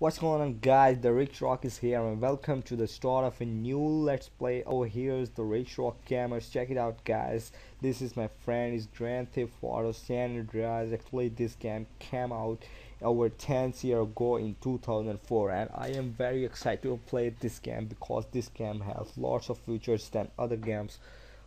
What's going on guys, the Rich Rock is here and welcome to the start of a new let's play. Oh, over here is the Rich Rock cameras. check it out guys, this is my friend, is Grand Theft Auto San Andreas, actually this game came out over 10 years ago in 2004 and I am very excited to play this game because this game has lots of features than other games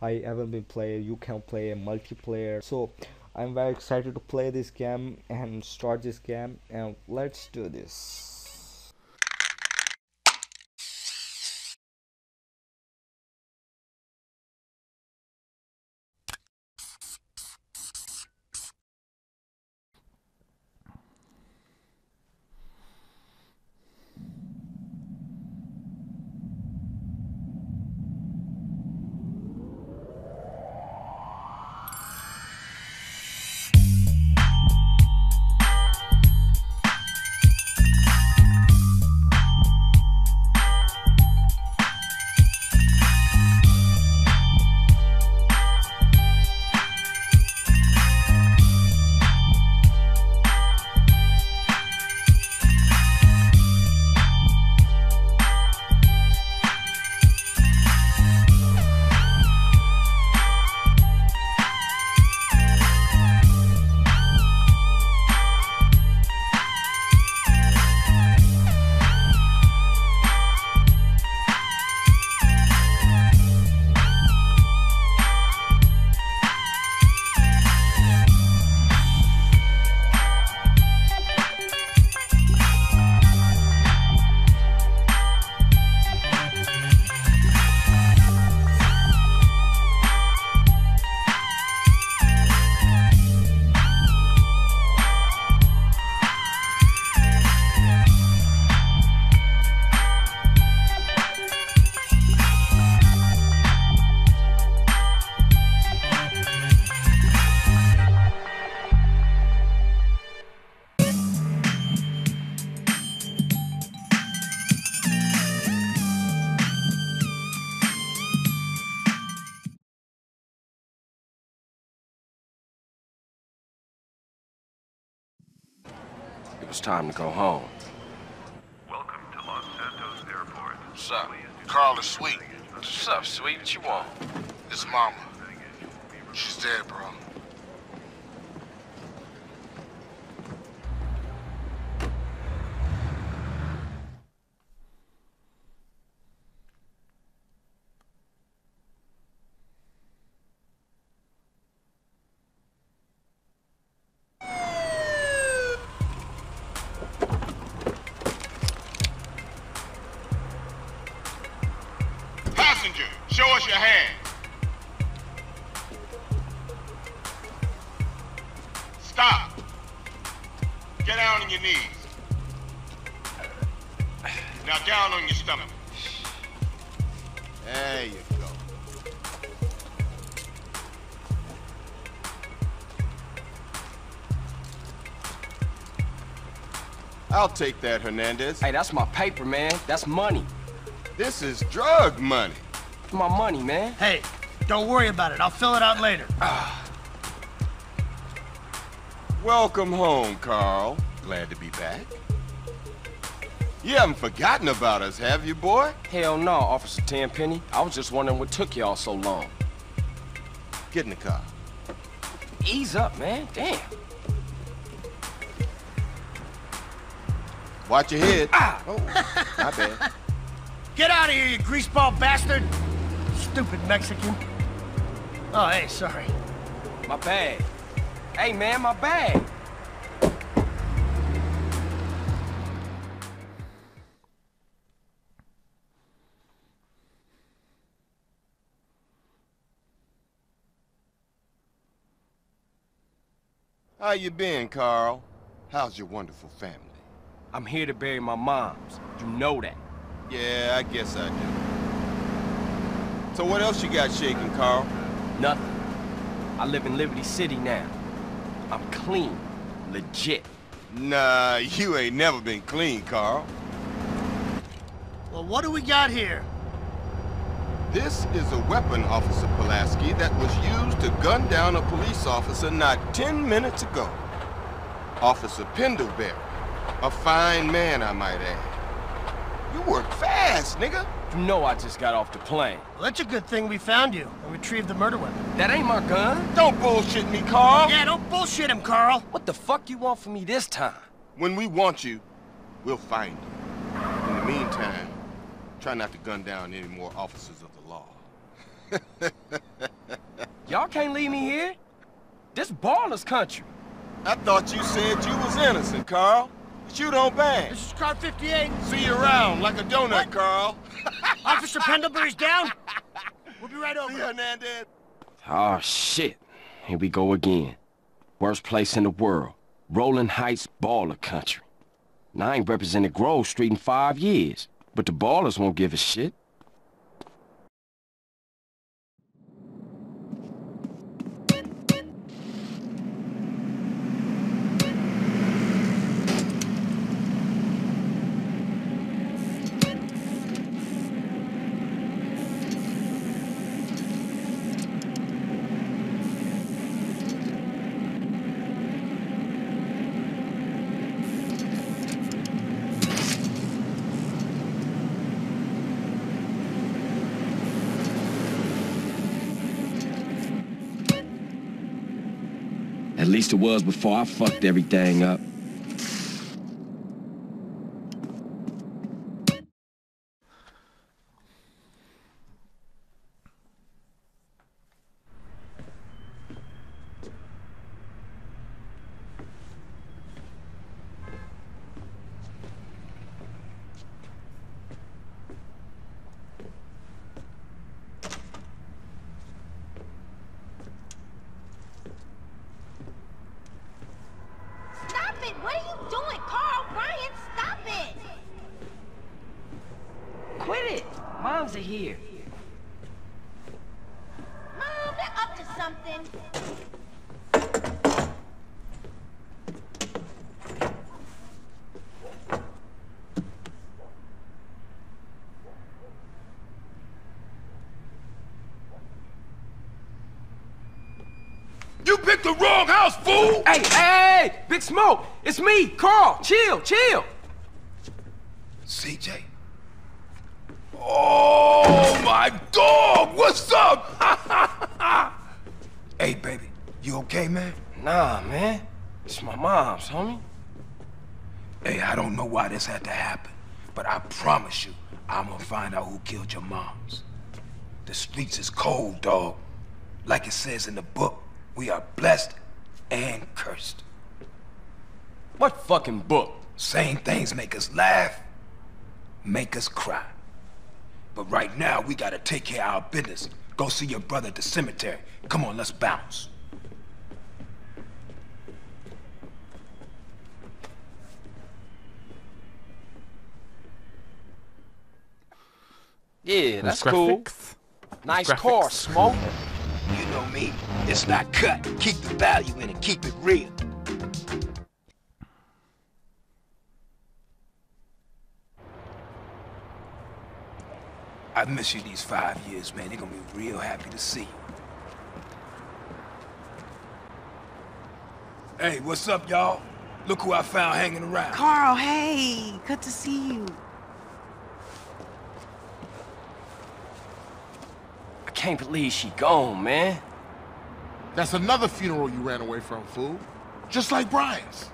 I haven't been played, you can play a multiplayer, so I'm very excited to play this game and start this game and let's do this. Was time to go home. Welcome to Los Santos Airport. What's up? Carl is sweet. What's up, sweet? What you want? It's mama. She's dead, bro. I'll take that, Hernandez. Hey, that's my paper, man. That's money. This is drug money. It's my money, man. Hey, don't worry about it. I'll fill it out later. Ah. Welcome home, Carl. Glad to be back. You haven't forgotten about us, have you, boy? Hell no, Officer Tenpenny. I was just wondering what took y'all so long. Get in the car. Ease up, man. Damn. Watch your head. Ah! Oh, my bad. Get out of here, you greaseball bastard! Stupid Mexican. Oh, hey, sorry. My bag. Hey, man, my bag. How you been, Carl? How's your wonderful family? I'm here to bury my moms. You know that. Yeah, I guess I do. So what else you got shaking, Carl? Nothing. I live in Liberty City now. I'm clean. Legit. Nah, you ain't never been clean, Carl. Well, what do we got here? This is a weapon, Officer Pulaski, that was used to gun down a police officer not 10 minutes ago. Officer Pendlebury. A fine man, I might add. You work fast, nigga. You know I just got off the plane. Well, that's a good thing we found you and retrieved the murder weapon. That ain't my gun. Don't bullshit me, Carl. Yeah, don't bullshit him, Carl. What the fuck you want from me this time? When we want you, we'll find you. In the meantime, try not to gun down any more officers of the law. Y'all can't leave me here. This Ballas country. I thought you said you was innocent, Carl. But you don't bang. This is car 58. See you around like a donut, What? Carl. Officer Pendlebury's down. We'll be right over. See you, Hernandez. Oh, shit. Here we go again. Worst place in the world. Rolling Heights Balla country. Now, I ain't represented Grove Street in five years, but the Ballas won't give a shit. At least it was before I fucked everything up. Stop it! What are you doing, Carl? Brian, stop it! Quit it! Moms are here. Mom, they're up to something. You picked the wrong house, fool! Hey, hey, hey! Big Smoke! It's me, Carl! Chill, chill! CJ? Oh, my dog! What's up? Hey, baby, you okay, man? Nah, man. It's my mom's, homie. Hey, I don't know why this had to happen, but I promise you, I'm gonna find out who killed your moms. The streets is cold, dog. Like it says in the book, we are blessed and cursed. What fucking book? Same things make us laugh, make us cry. But right now, we gotta take care of our business. Go see your brother at the cemetery. Come on, let's bounce. Yeah, that's Nice cool. Nice car, Smoke. You know me. It's not cut. Keep the value in it. Keep it real. I've missed you these five years, man. They're gonna be real happy to see you. Hey, what's up, y'all? Look who I found hanging around. Carl, hey, good to see you. I can't believe she gone, man. That's another funeral you ran away from, fool. Just like Brian's.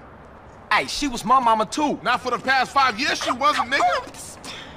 Hey, she was my mama too. Not for the past five years she wasn't, nigga.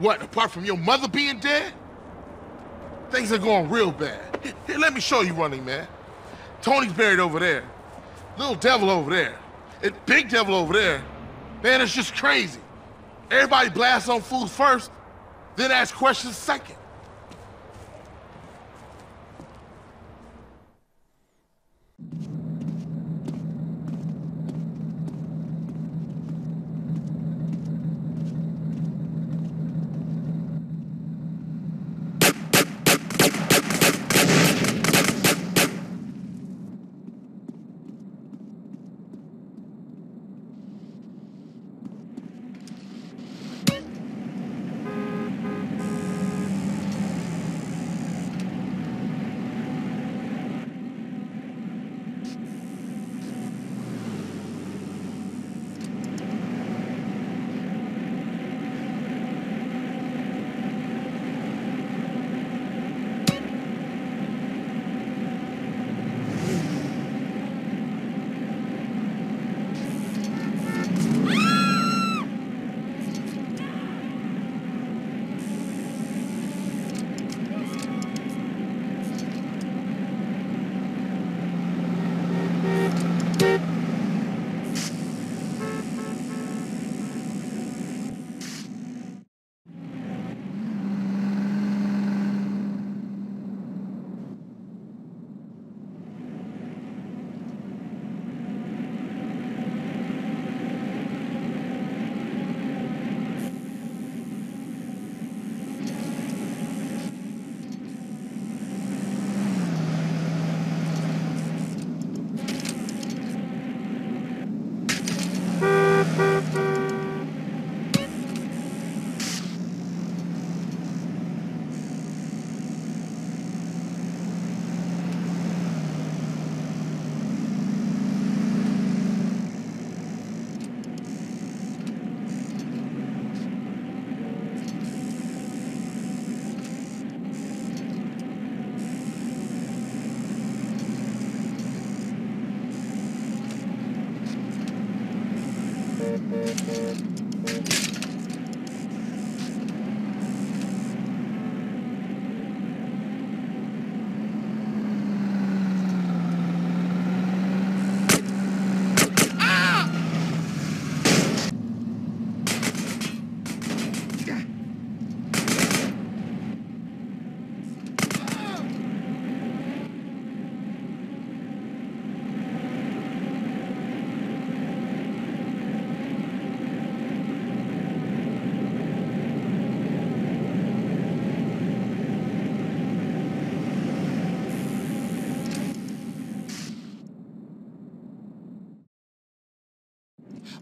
What, apart from your mother being dead? Things are going real bad. Here, let me show you running, man. Tony's buried over there. Little devil over there. And big devil over there. Man, it's just crazy. Everybody blasts on fools first, then ask questions second.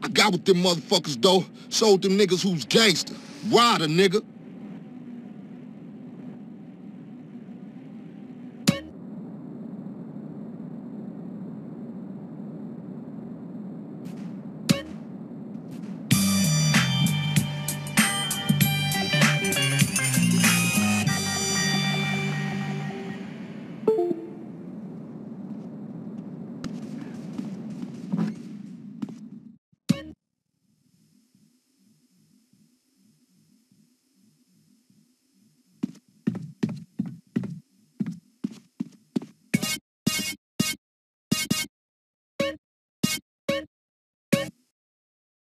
I got with them motherfuckers, though. Sold them niggas who's gangster. Rider, nigga.